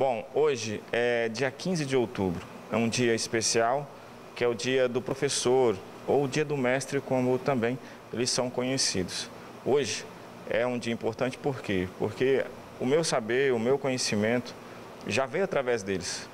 Bom, hoje é dia 15 de outubro, é um dia especial, que é o dia do professor, ou o dia do mestre, como também eles são conhecidos. Hoje é um dia importante por quê? Porque o meu saber, o meu conhecimento já veio através deles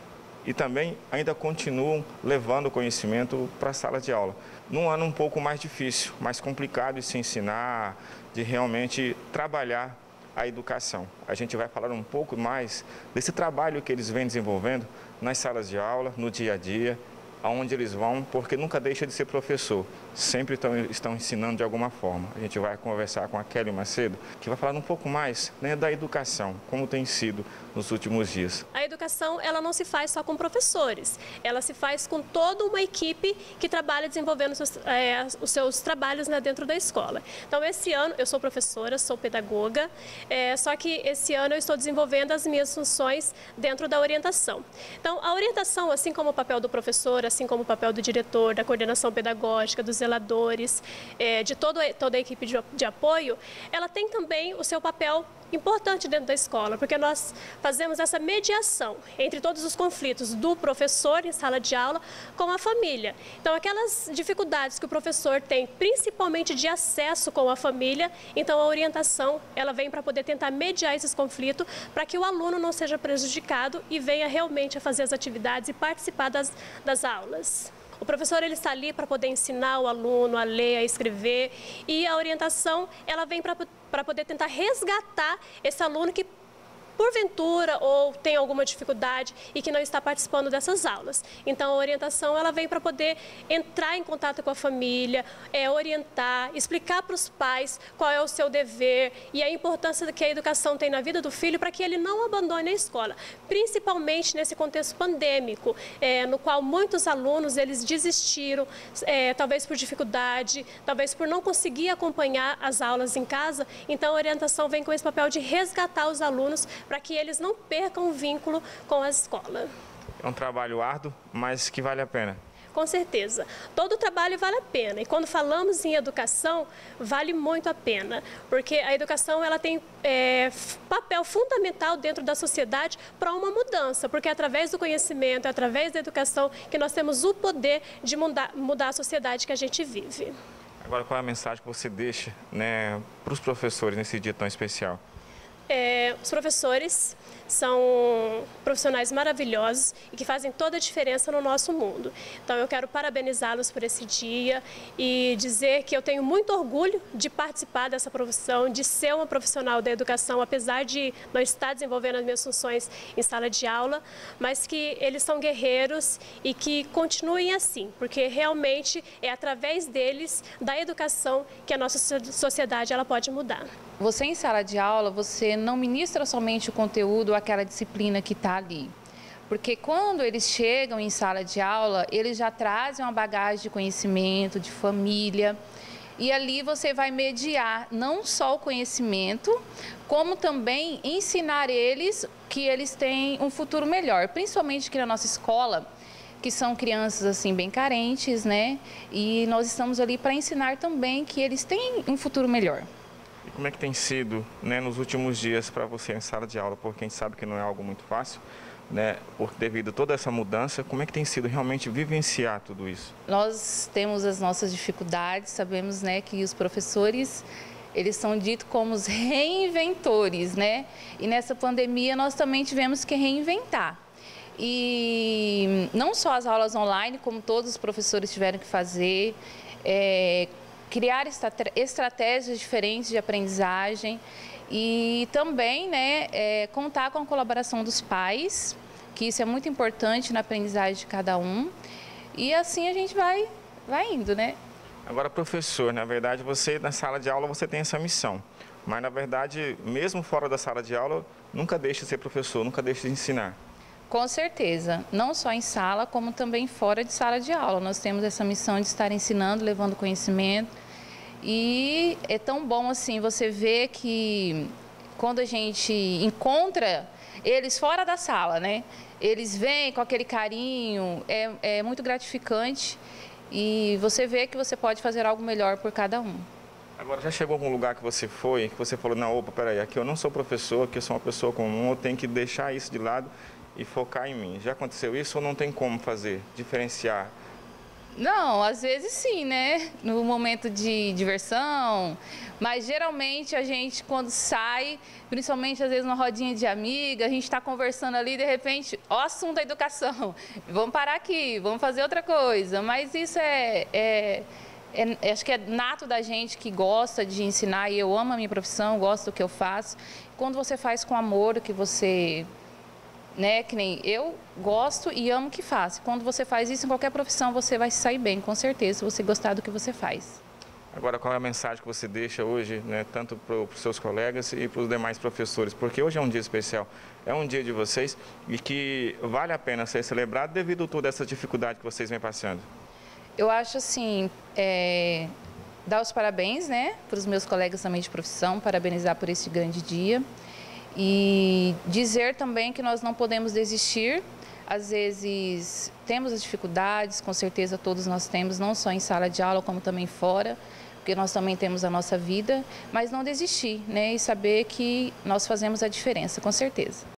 e também ainda continuam levando o conhecimento para a sala de aula. Num ano um pouco mais difícil, mais complicado de se ensinar, de realmente trabalhar a educação. A gente vai falar um pouco mais desse trabalho que eles vêm desenvolvendo nas salas de aula, no dia a dia, aonde eles vão, porque nunca deixa de ser professor sempre estão, estão ensinando de alguma forma. A gente vai conversar com a Kelly Macedo, que vai falar um pouco mais né, da educação, como tem sido nos últimos dias. A educação ela não se faz só com professores, ela se faz com toda uma equipe que trabalha desenvolvendo seus, é, os seus trabalhos né, dentro da escola. Então, esse ano eu sou professora, sou pedagoga, é, só que esse ano eu estou desenvolvendo as minhas funções dentro da orientação. Então, a orientação, assim como o papel do professor, assim como o papel do diretor, da coordenação pedagógica, dos zeladores, é, de todo, toda a equipe de, de apoio, ela tem também o seu papel importante dentro da escola, porque nós fazemos essa mediação entre todos os conflitos do professor em sala de aula com a família. Então, aquelas dificuldades que o professor tem, principalmente de acesso com a família, então a orientação ela vem para poder tentar mediar esses conflitos para que o aluno não seja prejudicado e venha realmente a fazer as atividades e participar das, das aulas. O professor ele está ali para poder ensinar o aluno a ler, a escrever. E a orientação ela vem para poder tentar resgatar esse aluno que porventura ou tem alguma dificuldade e que não está participando dessas aulas. Então, a orientação ela vem para poder entrar em contato com a família, é, orientar, explicar para os pais qual é o seu dever e a importância que a educação tem na vida do filho para que ele não abandone a escola, principalmente nesse contexto pandêmico, é, no qual muitos alunos eles desistiram, é, talvez por dificuldade, talvez por não conseguir acompanhar as aulas em casa. Então, a orientação vem com esse papel de resgatar os alunos para que eles não percam o vínculo com a escola. É um trabalho árduo, mas que vale a pena. Com certeza. Todo trabalho vale a pena. E quando falamos em educação, vale muito a pena. Porque a educação ela tem é, papel fundamental dentro da sociedade para uma mudança. Porque é através do conhecimento, é através da educação, que nós temos o poder de mudar, mudar a sociedade que a gente vive. Agora, qual é a mensagem que você deixa né, para os professores nesse dia tão especial? É, os professores são profissionais maravilhosos e que fazem toda a diferença no nosso mundo. Então eu quero parabenizá-los por esse dia e dizer que eu tenho muito orgulho de participar dessa profissão, de ser uma profissional da educação, apesar de não estar desenvolvendo as minhas funções em sala de aula, mas que eles são guerreiros e que continuem assim, porque realmente é através deles, da educação, que a nossa sociedade ela pode mudar. Você em sala de aula, você não ministra somente o conteúdo, aquela disciplina que está ali. Porque quando eles chegam em sala de aula, eles já trazem uma bagagem de conhecimento, de família. E ali você vai mediar não só o conhecimento, como também ensinar eles que eles têm um futuro melhor. Principalmente aqui na nossa escola, que são crianças assim bem carentes, né? E nós estamos ali para ensinar também que eles têm um futuro melhor. Como é que tem sido né, nos últimos dias para você em sala de aula? Porque a gente sabe que não é algo muito fácil, né, por devido a toda essa mudança, como é que tem sido realmente vivenciar tudo isso? Nós temos as nossas dificuldades, sabemos né, que os professores eles são ditos como os reinventores, né? E nessa pandemia nós também tivemos que reinventar. E não só as aulas online, como todos os professores tiveram que fazer, é, criar estratégias diferentes de aprendizagem e também né, é, contar com a colaboração dos pais, que isso é muito importante na aprendizagem de cada um. E assim a gente vai, vai indo, né? Agora, professor, na verdade, você na sala de aula você tem essa missão. Mas, na verdade, mesmo fora da sala de aula, nunca deixe de ser professor, nunca deixe de ensinar. Com certeza, não só em sala, como também fora de sala de aula. Nós temos essa missão de estar ensinando, levando conhecimento. E é tão bom assim você ver que quando a gente encontra eles fora da sala, né? Eles vêm com aquele carinho, é, é muito gratificante e você vê que você pode fazer algo melhor por cada um. Agora, já chegou algum lugar que você foi, que você falou, não, opa, peraí, aqui eu não sou professor, aqui eu sou uma pessoa comum, eu tenho que deixar isso de lado e focar em mim. Já aconteceu isso ou não tem como fazer, diferenciar? Não, às vezes sim, né? No momento de diversão. Mas geralmente a gente, quando sai, principalmente às vezes numa rodinha de amiga, a gente está conversando ali, de repente, ó, assunto da educação. Vamos parar aqui, vamos fazer outra coisa. Mas isso é, é, é, acho que é nato da gente que gosta de ensinar e eu amo a minha profissão, gosto do que eu faço. Quando você faz com amor, que você né? Que nem eu gosto e amo o que faço. Quando você faz isso em qualquer profissão, você vai sair bem, com certeza, se você gostar do que você faz. Agora, qual é a mensagem que você deixa hoje, né, tanto para os seus colegas e para os demais professores? Porque hoje é um dia especial, é um dia de vocês e que vale a pena ser celebrado devido a toda essa dificuldade que vocês vêm passando. Eu acho assim, é, dar os parabéns né, para os meus colegas também de profissão, parabenizar por esse grande dia. E dizer também que nós não podemos desistir. Às vezes temos as dificuldades, com certeza todos nós temos, não só em sala de aula, como também fora, porque nós também temos a nossa vida, mas não desistir, né? E saber que nós fazemos a diferença, com certeza.